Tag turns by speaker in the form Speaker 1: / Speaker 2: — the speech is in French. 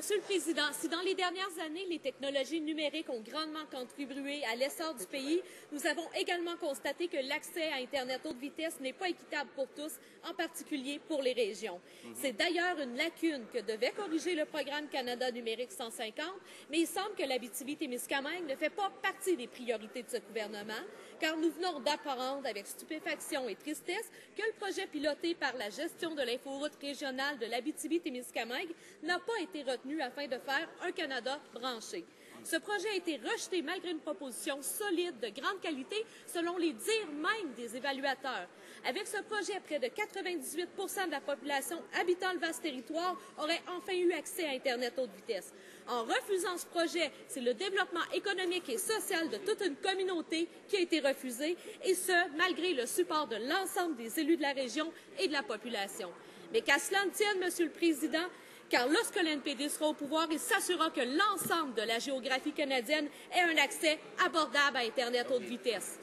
Speaker 1: Monsieur le Président, si dans les dernières années, les technologies numériques ont grandement contribué à l'essor du pays, nous avons également constaté que l'accès à Internet haute vitesse n'est pas équitable pour tous, en particulier pour les régions. C'est d'ailleurs une lacune que devait corriger le programme Canada numérique 150, mais il semble que l'Abitibi-Témiscamingue ne fait pas partie des priorités de ce gouvernement, car nous venons d'apprendre avec stupéfaction et tristesse que le projet piloté par la gestion de l'inforoute régionale de l'Abitibi-Témiscamingue n'a pas été retenu afin de faire un Canada branché. Ce projet a été rejeté malgré une proposition solide de grande qualité selon les dires même des évaluateurs. Avec ce projet, près de 98% de la population habitant le vaste territoire aurait enfin eu accès à Internet haute vitesse. En refusant ce projet, c'est le développement économique et social de toute une communauté qui a été refusé, et ce, malgré le support de l'ensemble des élus de la région et de la population. Mais qu'à cela ne tienne, Monsieur le Président, car lorsque l'NPD sera au pouvoir, il s'assurera que l'ensemble de la géographie canadienne ait un accès abordable à Internet haute vitesse.